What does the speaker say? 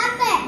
Ape.